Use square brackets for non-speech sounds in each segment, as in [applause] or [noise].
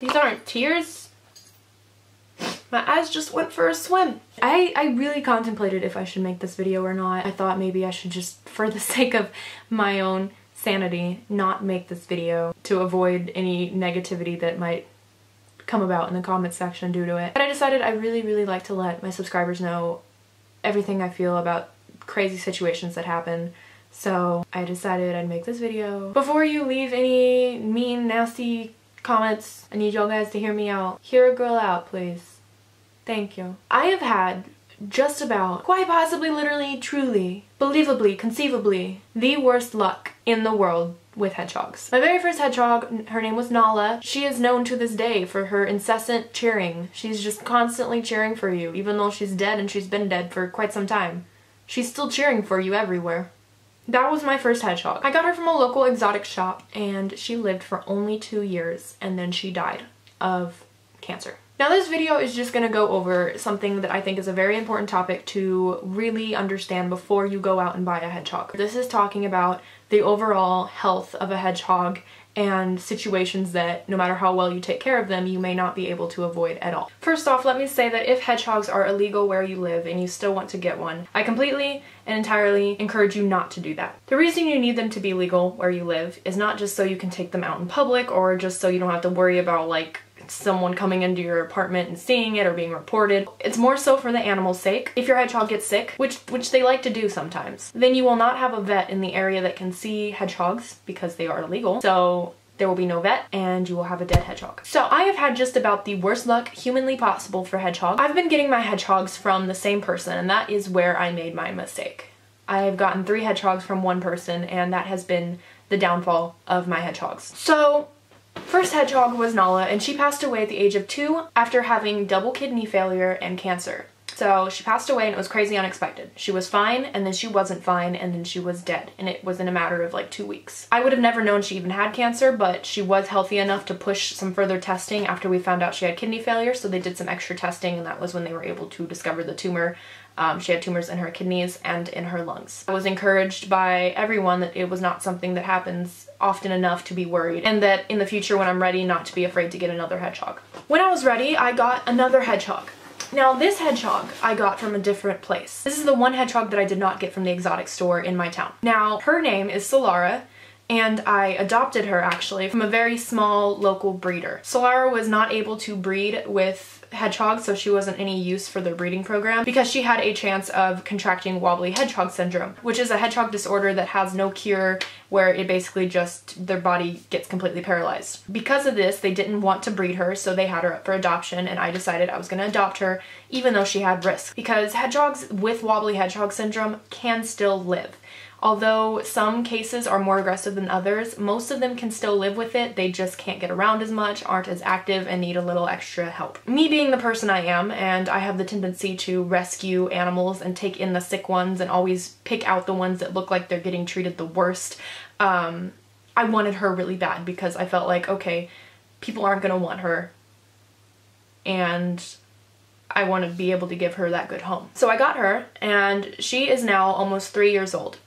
These aren't tears. My eyes just went for a swim. I, I really contemplated if I should make this video or not. I thought maybe I should just, for the [laughs] sake of my own sanity, not make this video to avoid any negativity that might come about in the comments section due to it. But I decided I really, really like to let my subscribers know everything I feel about crazy situations that happen. So I decided I'd make this video. Before you leave any mean, nasty comments, I need y'all guys to hear me out. Hear a girl out, please. Thank you. I have had just about, quite possibly, literally, truly, believably, conceivably, the worst luck in the world with hedgehogs. My very first hedgehog, her name was Nala. She is known to this day for her incessant cheering. She's just constantly cheering for you, even though she's dead and she's been dead for quite some time. She's still cheering for you everywhere. That was my first hedgehog. I got her from a local exotic shop and she lived for only two years and then she died of cancer. Now this video is just going to go over something that I think is a very important topic to really understand before you go out and buy a hedgehog. This is talking about the overall health of a hedgehog and situations that no matter how well you take care of them, you may not be able to avoid at all. First off, let me say that if hedgehogs are illegal where you live and you still want to get one, I completely and entirely encourage you not to do that. The reason you need them to be legal where you live is not just so you can take them out in public or just so you don't have to worry about like someone coming into your apartment and seeing it or being reported. It's more so for the animal's sake. If your hedgehog gets sick, which which they like to do sometimes, then you will not have a vet in the area that can see hedgehogs because they are illegal. So there will be no vet and you will have a dead hedgehog. So I have had just about the worst luck humanly possible for hedgehogs. I've been getting my hedgehogs from the same person and that is where I made my mistake. I've gotten three hedgehogs from one person and that has been the downfall of my hedgehogs. So First hedgehog was Nala and she passed away at the age of two after having double kidney failure and cancer. So she passed away and it was crazy unexpected. She was fine and then she wasn't fine and then she was dead and it was in a matter of like two weeks. I would have never known she even had cancer but she was healthy enough to push some further testing after we found out she had kidney failure so they did some extra testing and that was when they were able to discover the tumor um, she had tumors in her kidneys and in her lungs. I was encouraged by everyone that it was not something that happens often enough to be worried and that in the future when I'm ready not to be afraid to get another hedgehog. When I was ready, I got another hedgehog. Now this hedgehog I got from a different place. This is the one hedgehog that I did not get from the exotic store in my town. Now her name is Solara and I adopted her actually from a very small local breeder. Solara was not able to breed with hedgehogs, so she wasn't any use for their breeding program because she had a chance of contracting wobbly hedgehog syndrome, which is a hedgehog disorder that has no cure where it basically just their body gets completely paralyzed. Because of this, they didn't want to breed her, so they had her up for adoption and I decided I was going to adopt her even though she had risk because hedgehogs with wobbly hedgehog syndrome can still live. Although some cases are more aggressive than others, most of them can still live with it, they just can't get around as much, aren't as active, and need a little extra help. Me being the person I am, and I have the tendency to rescue animals and take in the sick ones and always pick out the ones that look like they're getting treated the worst, um, I wanted her really bad because I felt like, okay, people aren't gonna want her, and I want to be able to give her that good home. So I got her, and she is now almost three years old.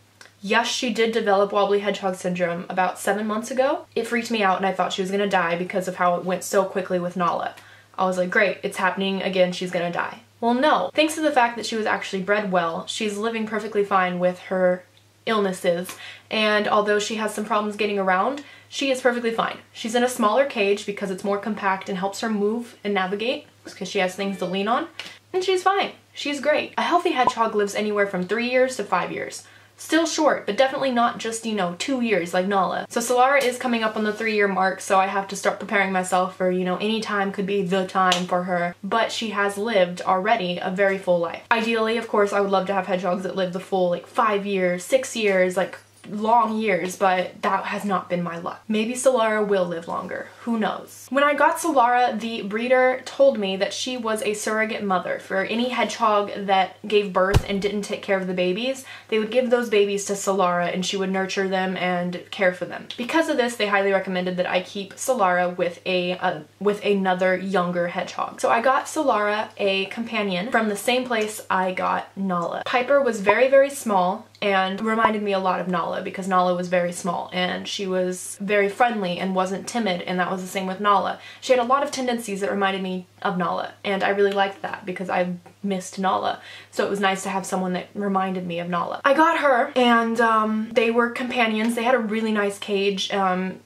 Yes, she did develop wobbly hedgehog syndrome about seven months ago. It freaked me out and I thought she was gonna die because of how it went so quickly with Nala. I was like, great, it's happening again, she's gonna die. Well, no. Thanks to the fact that she was actually bred well, she's living perfectly fine with her illnesses, and although she has some problems getting around, she is perfectly fine. She's in a smaller cage because it's more compact and helps her move and navigate because she has things to lean on, and she's fine. She's great. A healthy hedgehog lives anywhere from three years to five years. Still short, but definitely not just, you know, two years like Nala. So Solara is coming up on the three year mark, so I have to start preparing myself for, you know, any time could be the time for her. But she has lived already a very full life. Ideally, of course, I would love to have hedgehogs that live the full, like, five years, six years, like, long years, but that has not been my luck. Maybe Solara will live longer. Who knows? When I got Solara, the breeder told me that she was a surrogate mother. For any hedgehog that gave birth and didn't take care of the babies, they would give those babies to Solara and she would nurture them and care for them. Because of this, they highly recommended that I keep Solara with a, a with another younger hedgehog. So I got Solara a companion from the same place I got Nala. Piper was very, very small and reminded me a lot of Nala because Nala was very small and she was very friendly and wasn't timid and that was the same with Nala. She had a lot of tendencies that reminded me of Nala and I really liked that because I missed Nala. So it was nice to have someone that reminded me of Nala. I got her and um, they were companions. They had a really nice cage. Um,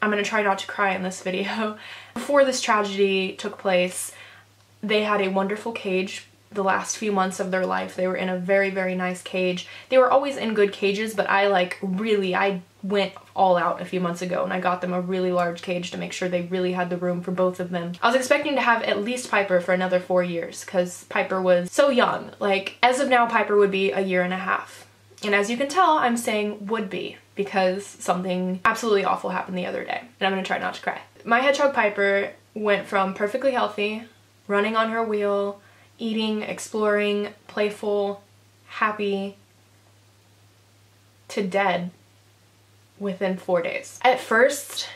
I'm gonna try not to cry in this [laughs] video. Before this tragedy took place, they had a wonderful cage the last few months of their life. They were in a very, very nice cage. They were always in good cages, but I like really, I went all out a few months ago and I got them a really large cage to make sure they really had the room for both of them. I was expecting to have at least Piper for another four years because Piper was so young. Like, as of now, Piper would be a year and a half. And as you can tell, I'm saying would be because something absolutely awful happened the other day. And I'm gonna try not to cry. My hedgehog Piper went from perfectly healthy, running on her wheel, eating, exploring, playful, happy, to dead within four days. At first,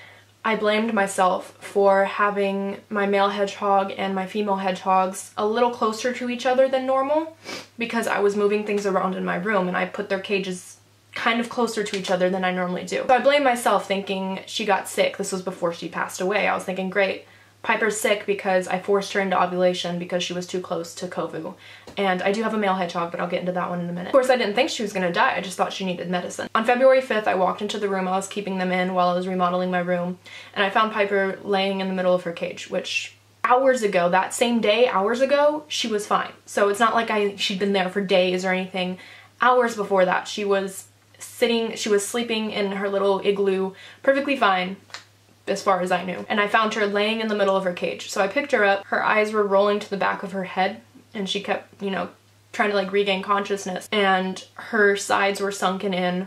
I blamed myself for having my male hedgehog and my female hedgehogs a little closer to each other than normal because I was moving things around in my room and I put their cages kind of closer to each other than I normally do. So I blame myself thinking she got sick. This was before she passed away. I was thinking, great, Piper's sick because I forced her into ovulation because she was too close to Kovu. And I do have a male hedgehog, but I'll get into that one in a minute. Of course, I didn't think she was gonna die. I just thought she needed medicine. On February 5th, I walked into the room I was keeping them in while I was remodeling my room, and I found Piper laying in the middle of her cage, which hours ago, that same day, hours ago, she was fine. So it's not like I she'd been there for days or anything. Hours before that, she was sitting, she was sleeping in her little igloo, perfectly fine, as far as I knew. And I found her laying in the middle of her cage. So I picked her up, her eyes were rolling to the back of her head, and she kept, you know, trying to like regain consciousness. And her sides were sunken in,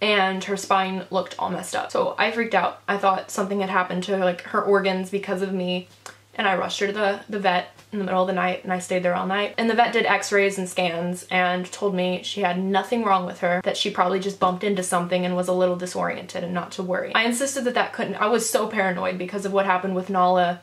and her spine looked all messed up. So I freaked out. I thought something had happened to like her organs because of me, and I rushed her to the, the vet in the middle of the night and I stayed there all night. And the vet did x-rays and scans and told me she had nothing wrong with her, that she probably just bumped into something and was a little disoriented and not to worry. I insisted that that couldn't, I was so paranoid because of what happened with Nala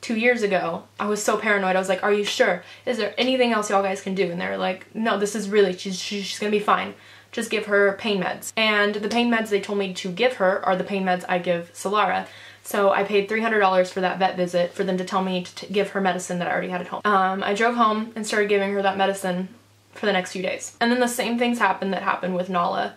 two years ago. I was so paranoid. I was like, are you sure? Is there anything else y'all guys can do? And they're like, no, this is really, she's, she's gonna be fine. Just give her pain meds. And the pain meds they told me to give her are the pain meds I give Solara. So I paid $300 for that vet visit for them to tell me to give her medicine that I already had at home. Um, I drove home and started giving her that medicine for the next few days. And then the same things happened that happened with Nala.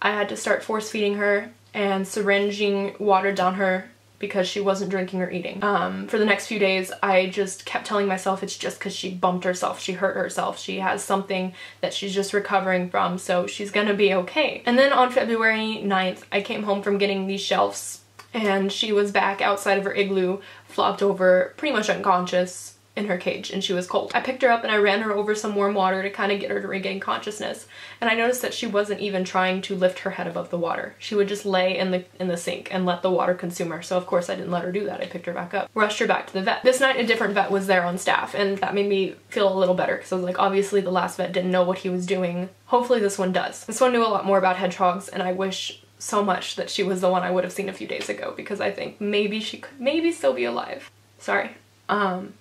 I had to start force feeding her and syringing water down her because she wasn't drinking or eating. Um, for the next few days, I just kept telling myself it's just because she bumped herself, she hurt herself, she has something that she's just recovering from, so she's gonna be okay. And then on February 9th, I came home from getting these shelves and she was back outside of her igloo, flopped over, pretty much unconscious in her cage and she was cold. I picked her up and I ran her over some warm water to kind of get her to regain consciousness and I noticed that she wasn't even trying to lift her head above the water. She would just lay in the in the sink and let the water consume her so of course I didn't let her do that. I picked her back up, rushed her back to the vet. This night a different vet was there on staff and that made me feel a little better because I was like obviously the last vet didn't know what he was doing. Hopefully this one does. This one knew a lot more about hedgehogs and I wish so much that she was the one I would have seen a few days ago because I think maybe she could maybe still be alive. Sorry. Um,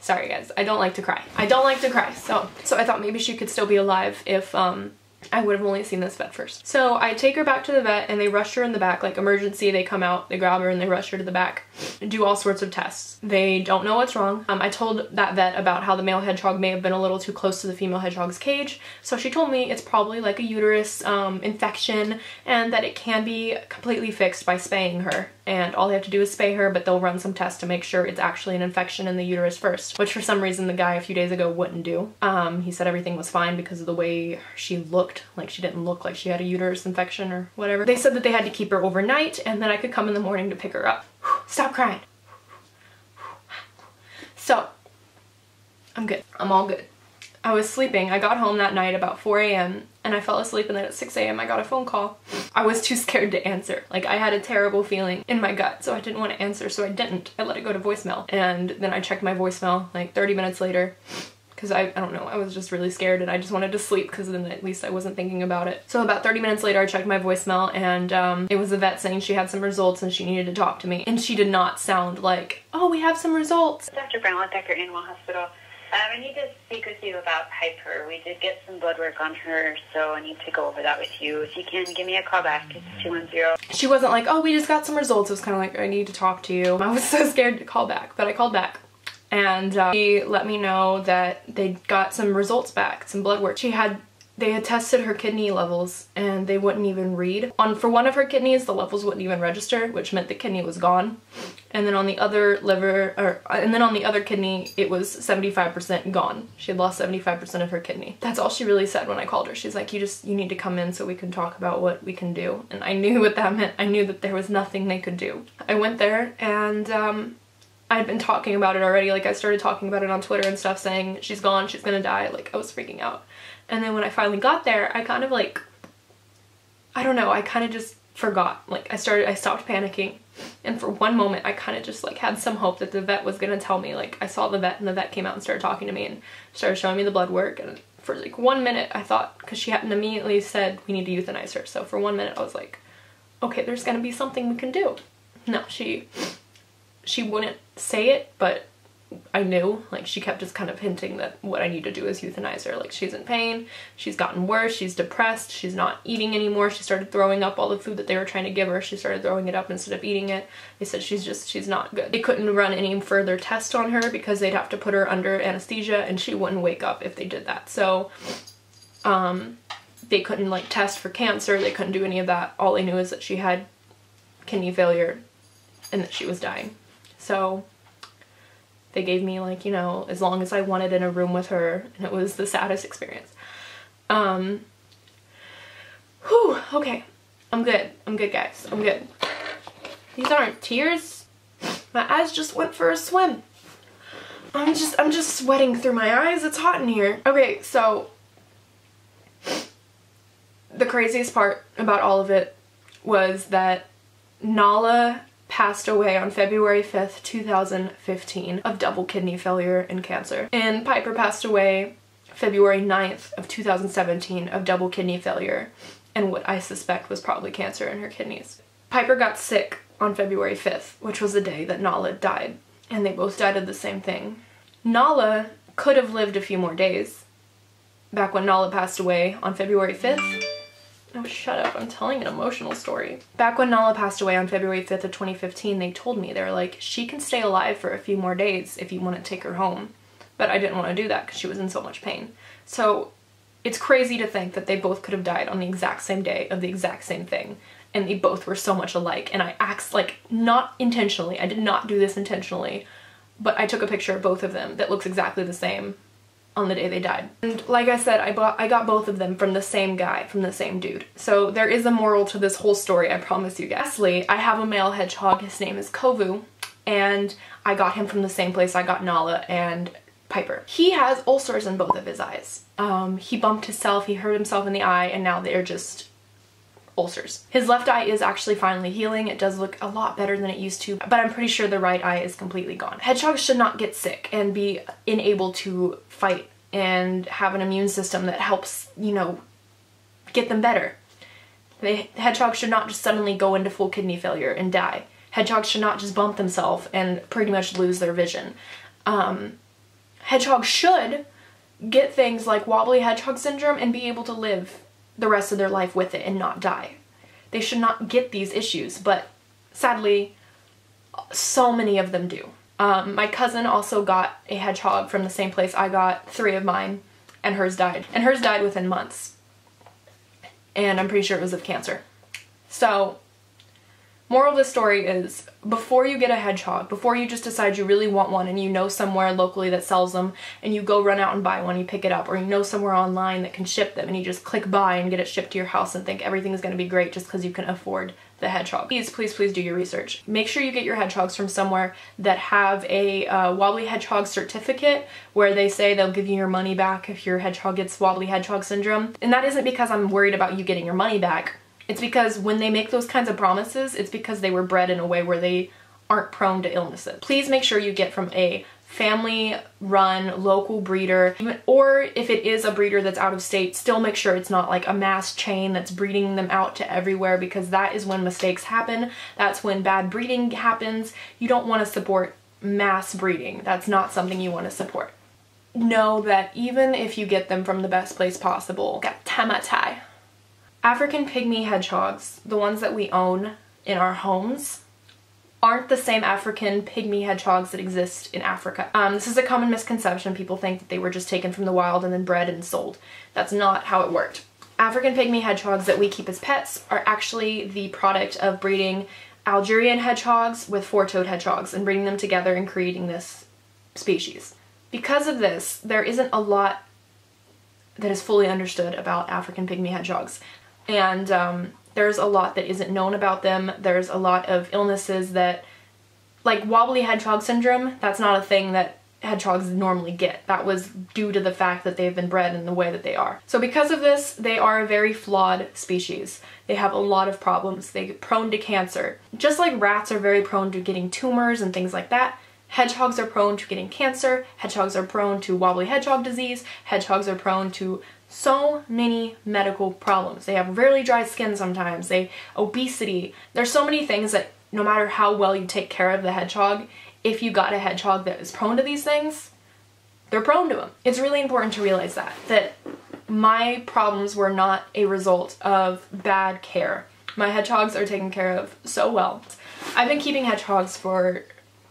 sorry guys, I don't like to cry. I don't like to cry, so so I thought maybe she could still be alive if um I would have only seen this vet first. So I take her back to the vet and they rush her in the back, like emergency, they come out, they grab her and they rush her to the back and do all sorts of tests. They don't know what's wrong. Um, I told that vet about how the male hedgehog may have been a little too close to the female hedgehog's cage. So she told me it's probably like a uterus um, infection and that it can be completely fixed by spaying her. And all they have to do is spay her, but they'll run some tests to make sure it's actually an infection in the uterus first, which for some reason the guy a few days ago wouldn't do. Um, he said everything was fine because of the way she looked like she didn't look like she had a uterus infection or whatever. They said that they had to keep her overnight and then I could come in the morning to pick her up. [sighs] Stop crying. [sighs] So, I'm good. I'm all good. I was sleeping. I got home that night about 4 a.m. and I fell asleep and then at 6 a.m. I got a phone call. I was too scared to answer. Like I had a terrible feeling in my gut so I didn't want to answer so I didn't. I let it go to voicemail and then I checked my voicemail like 30 minutes later because I, I don't know, I was just really scared and I just wanted to sleep because then at least I wasn't thinking about it. So about 30 minutes later I checked my voicemail and um, it was the vet saying she had some results and she needed to talk to me. And she did not sound like, oh, we have some results. Dr. Brown Becker Animal Hospital. Um, I need to speak with you about Piper. We did get some blood work on her, so I need to go over that with you. If you can, give me a call back. It's 210. She wasn't like, oh, we just got some results. It was kind of like, I need to talk to you. I was [laughs] so scared to call back, but I called back. And uh, she let me know that they got some results back, some blood work. She had they had tested her kidney levels and they wouldn't even read. On For one of her kidneys, the levels wouldn't even register, which meant the kidney was gone. And then on the other liver, or and then on the other kidney, it was 75% gone. She had lost 75% of her kidney. That's all she really said when I called her. She's like, you just, you need to come in so we can talk about what we can do. And I knew what that meant. I knew that there was nothing they could do. I went there and um, I'd been talking about it already. Like I started talking about it on Twitter and stuff saying she's gone, she's gonna die. Like I was freaking out. And then when I finally got there, I kind of like, I don't know, I kind of just forgot. Like I started, I stopped panicking. And for one moment, I kind of just like had some hope that the vet was gonna tell me, like I saw the vet and the vet came out and started talking to me and started showing me the blood work. And for like one minute, I thought, cause she hadn't immediately said we need to euthanize her. So for one minute, I was like, okay, there's gonna be something we can do. No, she, she wouldn't say it, but I knew, like she kept just kind of hinting that what I need to do is euthanize her. Like she's in pain, she's gotten worse, she's depressed, she's not eating anymore. She started throwing up all the food that they were trying to give her. She started throwing it up instead of eating it. They said she's just, she's not good. They couldn't run any further tests on her because they'd have to put her under anesthesia and she wouldn't wake up if they did that. So, um, they couldn't like test for cancer. They couldn't do any of that. All they knew is that she had kidney failure and that she was dying. So they gave me like, you know, as long as I wanted in a room with her and it was the saddest experience. Um, whew, okay. I'm good. I'm good, guys. I'm good. These aren't tears. My eyes just went for a swim. I'm just, I'm just sweating through my eyes. It's hot in here. Okay, so the craziest part about all of it was that Nala passed away on February 5th, 2015 of double kidney failure and cancer. And Piper passed away February 9th of 2017 of double kidney failure and what I suspect was probably cancer in her kidneys. Piper got sick on February 5th, which was the day that Nala died, and they both died of the same thing. Nala could have lived a few more days. Back when Nala passed away on February 5th, Oh, shut up. I'm telling an emotional story. Back when Nala passed away on February 5th of 2015, they told me, they were like, she can stay alive for a few more days if you want to take her home. But I didn't want to do that because she was in so much pain. So it's crazy to think that they both could have died on the exact same day of the exact same thing. And they both were so much alike. And I asked, like, not intentionally. I did not do this intentionally. But I took a picture of both of them that looks exactly the same on the day they died. And like I said, I bought I got both of them from the same guy, from the same dude. So there is a moral to this whole story, I promise you guys. Lastly, I have a male hedgehog, his name is Kovu, and I got him from the same place I got Nala and Piper. He has ulcers in both of his eyes. Um, he bumped himself, he hurt himself in the eye, and now they're just ulcers. His left eye is actually finally healing. It does look a lot better than it used to, but I'm pretty sure the right eye is completely gone. Hedgehogs should not get sick and be unable to fight and have an immune system that helps, you know, get them better. The hedgehogs should not just suddenly go into full kidney failure and die. Hedgehogs should not just bump themselves and pretty much lose their vision. Um, hedgehogs should get things like wobbly hedgehog syndrome and be able to live the rest of their life with it and not die. They should not get these issues, but sadly, so many of them do. Um, my cousin also got a hedgehog from the same place I got three of mine, and hers died. And hers died within months. And I'm pretty sure it was of cancer. So Moral of the story is before you get a hedgehog, before you just decide you really want one and you know somewhere locally that sells them and you go run out and buy one, you pick it up, or you know somewhere online that can ship them and you just click buy and get it shipped to your house and think everything is going to be great just because you can afford the hedgehog. Please, please, please do your research. Make sure you get your hedgehogs from somewhere that have a uh, wobbly hedgehog certificate where they say they'll give you your money back if your hedgehog gets wobbly hedgehog syndrome. And that isn't because I'm worried about you getting your money back. It's because when they make those kinds of promises, it's because they were bred in a way where they aren't prone to illnesses. Please make sure you get from a family run local breeder or if it is a breeder that's out of state still make sure it's not like a mass chain that's breeding them out to everywhere because that is when mistakes happen that's when bad breeding happens you don't want to support mass breeding that's not something you want to support know that even if you get them from the best place possible, got. African pygmy hedgehogs, the ones that we own in our homes, aren't the same African pygmy hedgehogs that exist in Africa. Um, this is a common misconception. People think that they were just taken from the wild and then bred and sold. That's not how it worked. African pygmy hedgehogs that we keep as pets are actually the product of breeding Algerian hedgehogs with four-toed hedgehogs and bringing them together and creating this species. Because of this, there isn't a lot that is fully understood about African pygmy hedgehogs. And um, there's a lot that isn't known about them. There's a lot of illnesses that, like wobbly hedgehog syndrome, that's not a thing that hedgehogs normally get. That was due to the fact that they've been bred in the way that they are. So because of this, they are a very flawed species. They have a lot of problems. They get prone to cancer. Just like rats are very prone to getting tumors and things like that, hedgehogs are prone to getting cancer, hedgehogs are prone to wobbly hedgehog disease, hedgehogs are prone to so many medical problems. They have really dry skin sometimes, they obesity. There's so many things that no matter how well you take care of the hedgehog, if you got a hedgehog that is prone to these things, they're prone to them. It's really important to realize that, that my problems were not a result of bad care. My hedgehogs are taken care of so well. I've been keeping hedgehogs for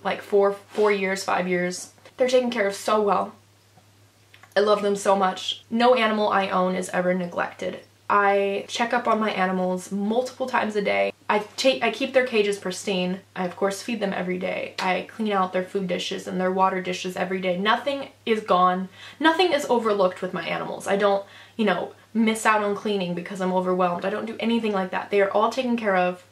like four, four years, five years. They're taken care of so well. I love them so much. No animal I own is ever neglected. I check up on my animals multiple times a day. I I keep their cages pristine. I of course feed them every day. I clean out their food dishes and their water dishes every day. Nothing is gone. Nothing is overlooked with my animals. I don't, you know, miss out on cleaning because I'm overwhelmed. I don't do anything like that. They are all taken care of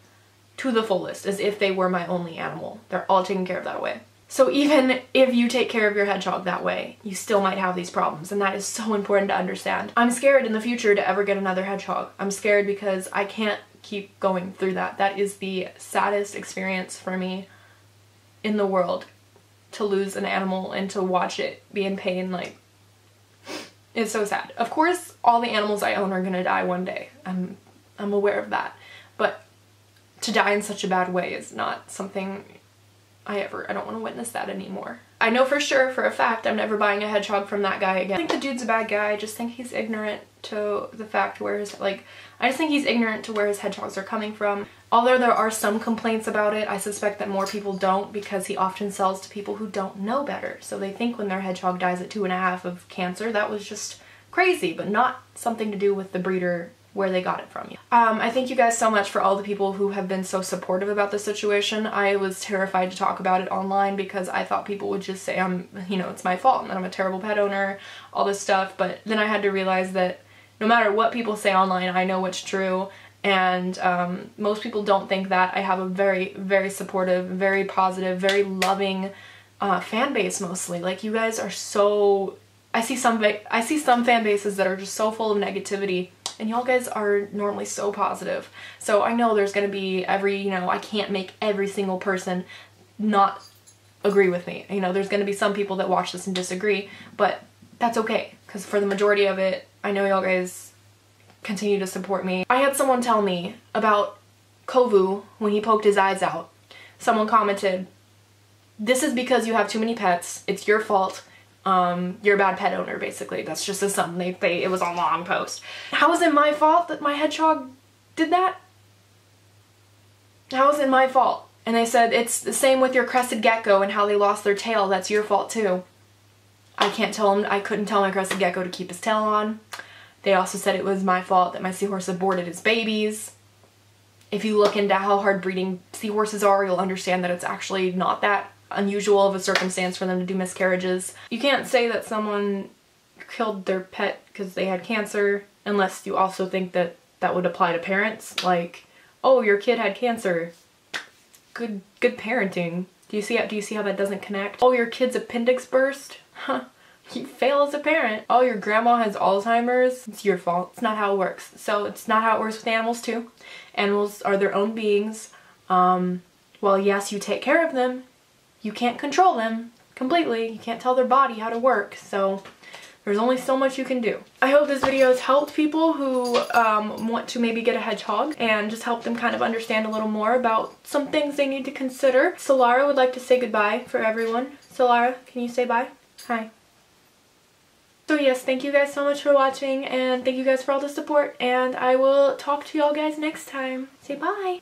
to the fullest as if they were my only animal. They're all taken care of that way. So even if you take care of your hedgehog that way, you still might have these problems and that is so important to understand. I'm scared in the future to ever get another hedgehog. I'm scared because I can't keep going through that. That is the saddest experience for me in the world to lose an animal and to watch it be in pain like it's so sad. Of course all the animals I own are gonna die one day. I'm I'm aware of that. But to die in such a bad way is not something I ever, I don't want to witness that anymore. I know for sure, for a fact, I'm never buying a hedgehog from that guy again. I think the dude's a bad guy. I just think he's ignorant to the fact where his, like, I just think he's ignorant to where his hedgehogs are coming from. Although there are some complaints about it, I suspect that more people don't because he often sells to people who don't know better. So they think when their hedgehog dies at two and a half of cancer, that was just crazy, but not something to do with the breeder where they got it from you. Um, I thank you guys so much for all the people who have been so supportive about the situation. I was terrified to talk about it online because I thought people would just say I'm, you know, it's my fault and that I'm a terrible pet owner, all this stuff. But then I had to realize that no matter what people say online, I know what's true. And um, most people don't think that. I have a very, very supportive, very positive, very loving uh, fan base mostly. Like you guys are so I see some I see some fan bases that are just so full of negativity and y'all guys are normally so positive. So I know there's gonna be every, you know, I can't make every single person not agree with me. You know, there's gonna be some people that watch this and disagree, but that's okay because for the majority of it, I know y'all guys continue to support me. I had someone tell me about Kovu when he poked his eyes out. Someone commented, this is because you have too many pets, it's your fault, um, you're a bad pet owner, basically. That's just a something they, they, it was a long post. How is it my fault that my hedgehog did that? How is it my fault? And they said, it's the same with your crested gecko and how they lost their tail. That's your fault too. I can't tell them, I couldn't tell my crested gecko to keep his tail on. They also said it was my fault that my seahorse aborted his babies. If you look into how hard breeding seahorses are, you'll understand that it's actually not that unusual of a circumstance for them to do miscarriages. You can't say that someone killed their pet because they had cancer unless you also think that that would apply to parents. Like, oh, your kid had cancer. Good, good parenting. Do you see how, do you see how that doesn't connect? Oh, your kid's appendix burst? Huh. You fail as a parent. Oh, your grandma has Alzheimer's? It's your fault. It's not how it works. So it's not how it works with animals too. Animals are their own beings. Um, well, yes, you take care of them you can't control them completely. You can't tell their body how to work. So there's only so much you can do. I hope this video has helped people who um, want to maybe get a hedgehog and just help them kind of understand a little more about some things they need to consider. Solara would like to say goodbye for everyone. Solara, can you say bye? Hi. So yes, thank you guys so much for watching and thank you guys for all the support and I will talk to y'all guys next time. Say bye!